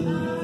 Amém.